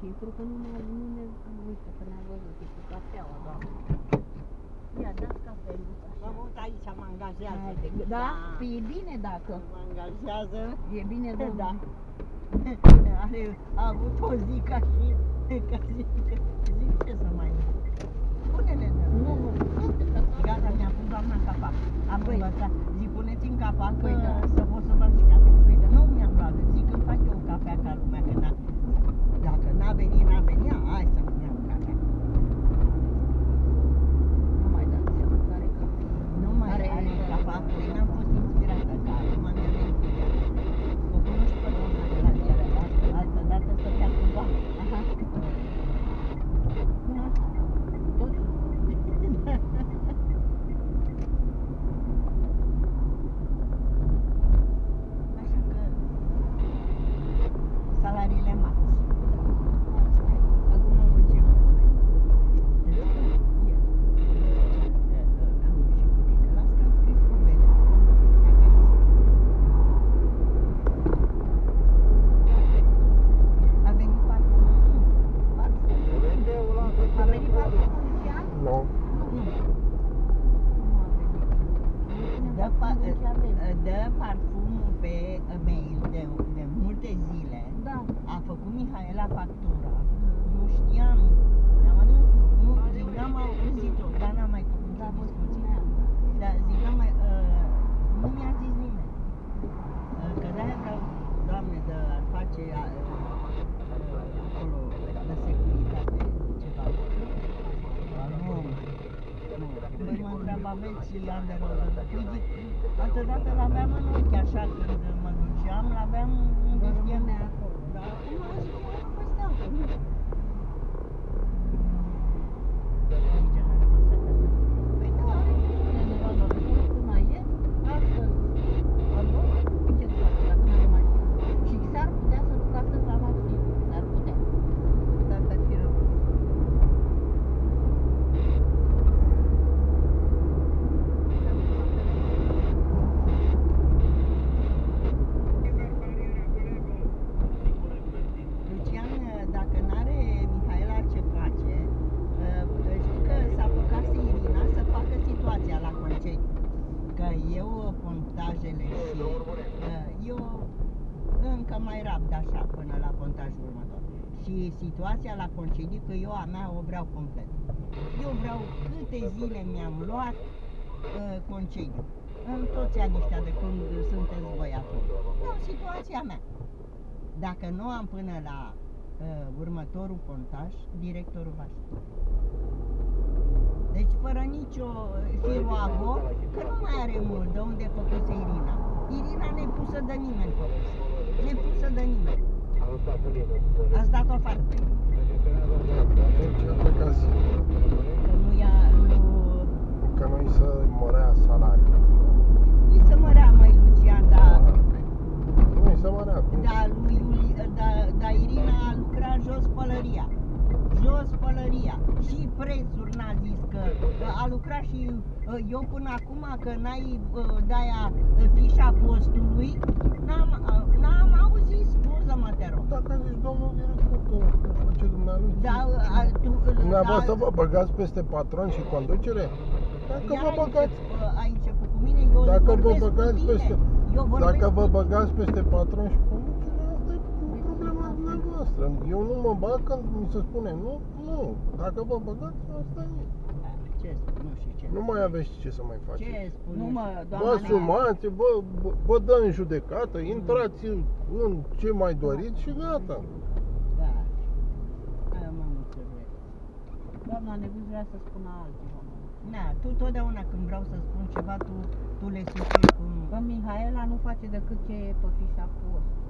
Pentru că nu ne, nu ne, uite că ne-a văzut, e cu cafeaua, doamne. Ia, dați cafeluța Mă așa. mut aici, mă angajează. Da? Păi e bine dacă. Mă angajează. E bine, Da. da. Are, a avut o zi ca și, ca zic, zic ce să mai Pune-le de Nu, nu. Gata, mi-a pus doamna în capac. Am Păi. învățat. Zic, puneți în capac Păi că da. să pot să fac și cafea. Păi da, nu mi-am luat. Zic, îmi fac eu cafea ca lumea, că n-a, dacă n-a venit, n-a venit, hai să-mi iau cafea. Nu mai dați seama care cafe. Nu mai Are- are, are capac, păi n-am fost inspirată ca acum mi-a venit ideea. O cunoști pe doamna de la ziare, altă, altă dată să fie cu doamna. Aha. Cunoști? Tot? Așa că salariile mari. Acum muncim. Am și bunica. Las că am scris convenit. A venit parfumul. Parfumul. A venit parfumul Lucian? Nu. Nu. Nu a venit. Dă, pa, dă parfumul pe mail de, de multe zile. Da. A făcut Mihaela factura. Nu știam. Am adus, nu, zic, n-am auzit-o, dar n-am mai făcut Da, vă discuții. spuneam. Dar zic, n-am mai, uh, nu mi-a zis nimeni. Uh, că de-aia vreau, doamne, de ar face uh, uh, acolo, de securitate, ceva. Dar nu, nu. Păi mă întreb, aveți Anderol? Păi zic, altă dată l-aveam în ochi, așa, când mă duceam, l-aveam unde Vă știam. rămâne acolo. Dar acum zic, eu nu mai stau, că nu. Aici n-a rămas acasă. Păi nu are Generală, până ieri, astăzi, a doua, ce să fac, dacă n-are mașină. Și s-ar putea să ducă astăzi la mașină. S-ar putea. Dar ar fi rău. Lucian, dacă n-are Mihaela ce face, uh, știu că s-a apucat Irina să facă situația la concediu. Că eu pontajele și uh, eu încă mai rabd așa până la pontajul următor. Și situația la concediu, că eu a mea o vreau complet. Eu vreau câte zile mi-am luat uh, concediu. În toți anii ăștia de când sunteți voi acolo. Vreau situația mea. Dacă nu am până la uh, următorul pontaj, directorul va ști. Deci fără nicio firoago, că nu mai are mult de unde făcuse Irina. Irina nepusă de nimeni făcuse. Nepusă de nimeni. Ați dat-o afară pe ea. Atunci a plecat singur. Că nu ia, nu... Că nu-i să mărea salariul. Îi să mărea, măi, Lucian, dar... Nu-i să mărea. cum? Da, lui Iuli, da, da, Irina a lucrat jos pălăria. Jos pălăria. Și prețuri n-a zis că că a lucrat și uh, eu până acum că n-ai uh, de-aia uh, fișa postului, n-am, uh, n-am auzit, scuză-mă, te rog. Dacă zici domnul director că că face dumnealui. Da, uh, tu, uh, Dumneavoastră da, vă băgați peste patron și conducere? Dacă iar vă ai băgați, încep- uh, ai început cu mine, eu Dacă vă vorbesc cu băgați tine. peste- eu vorbesc dacă vă cu tine. băgați peste patron și conducere, asta e problema dumneavoastră. Eu nu mă bag când mi se spune nu, nu. Dacă vă băgați, asta e. Ce spun, nu știu ce. Nu mai aveți ce să mai Ce faceți. spun? Nu mă, Vă doamna Nea. asumați, vă, vă- vă dă în judecată, intrați în, în ce mai doriți și gata. Da. Aia m-am înțeles. Doamna Negus vrea să spună altceva. Na, tu totdeauna când vreau să spun ceva, tu, tu le suferi cum... Că Mihaela nu face decât ce e pe fișa postului și că